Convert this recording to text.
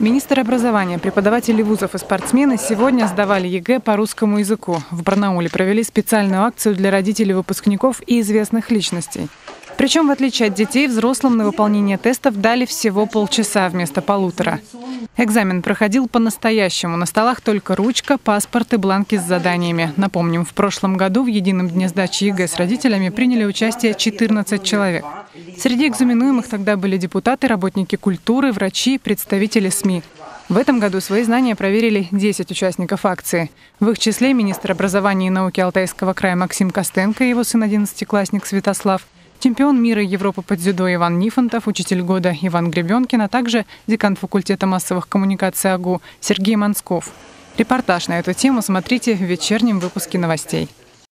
Министр образования, преподаватели вузов и спортсмены сегодня сдавали ЕГЭ по русскому языку. В Барнауле провели специальную акцию для родителей выпускников и известных личностей. Причем, в отличие от детей, взрослым на выполнение тестов дали всего полчаса вместо полутора. Экзамен проходил по-настоящему. На столах только ручка, паспорт и бланки с заданиями. Напомним, в прошлом году в едином дне сдачи ЕГЭ с родителями приняли участие 14 человек. Среди экзаменуемых тогда были депутаты, работники культуры, врачи, представители СМИ. В этом году свои знания проверили 10 участников акции. В их числе министр образования и науки Алтайского края Максим Костенко и его сын 11-классник Святослав – Чемпион мира и Европы по дзюдо Иван Нифонтов, учитель года Иван Гребенкин, а также декан факультета массовых коммуникаций АГУ Сергей Мансков. Репортаж на эту тему смотрите в вечернем выпуске новостей.